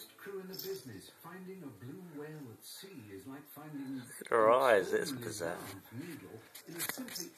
best crew in the business. Finding a blue whale at sea is like finding at her eyes, it's bizarre. needle in a simply.